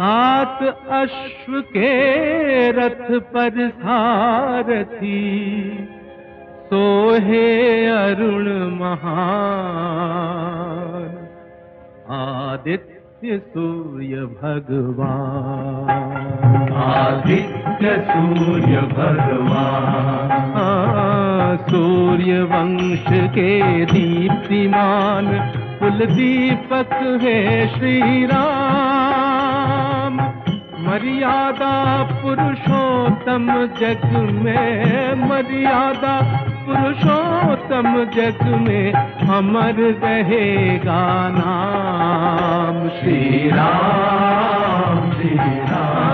सात अश्व के रथ पर सारथी सोहे अरुण महान आदित्य सूर्य भगवान। आदित्य सूर्य भगवान। सूर्य वंश के दीप्तिमान कुल दीपक है श्री राम मर्यादा पुरुषोत्तम जग में, मर्यादा पुरुषोत्तम जग में अमर रहेगा नाम श्री राम श्री राम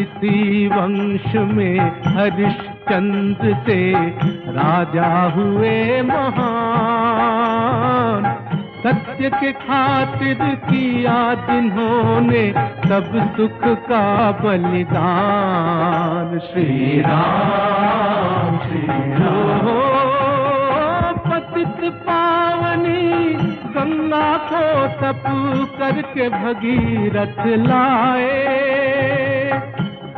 इसी वंश में हरिश्चंद्र से राजा हुए महान। सत्य के खातिर किया जिन्होंने सब सुख का बलिदान। श्री राम श्री राम हो पतित पावनी गंगा को तप करके भगीरथ लाए।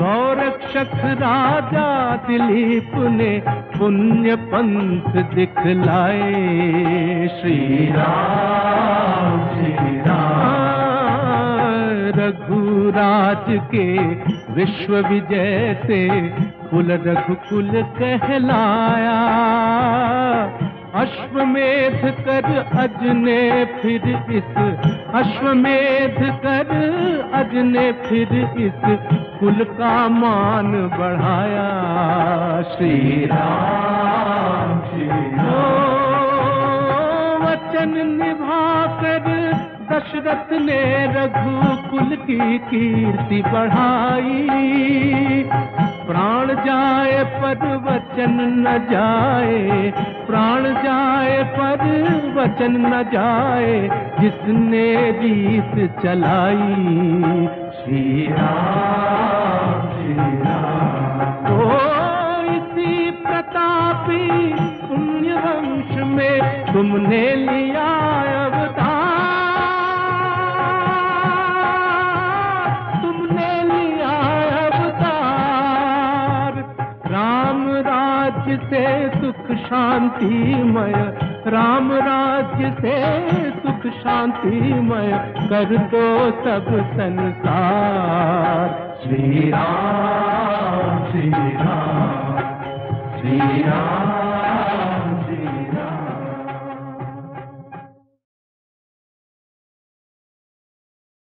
गौरक्षक राजा दिलीप ने पुण्य पंथ दिखलाए। श्री राम श्री रघुराज के विश्व विजय से कुल रघुकुल कहलाया। अश्वमेध कर अजने फिर इस, अश्वमेध कर अजने फिर इस कुल का मान बढ़ाया। श्री राम ओ, वचन निभा कर दशरथ ने रघुकुल की कीर्ति बढ़ाई। प्राण जाए पर वचन न जाए। प्राण जाए पर वचन न जाए। जिसने रीत चलाई। श्री राम श्री राम प्रतापी पुण्य वंश में तुमने लिया अवतार। तुमने लिया अवतार। राम राज्य से सुख शांतिमय, राम राज्य से सुख शांतिमय कर दो सब संसार। श्री राम।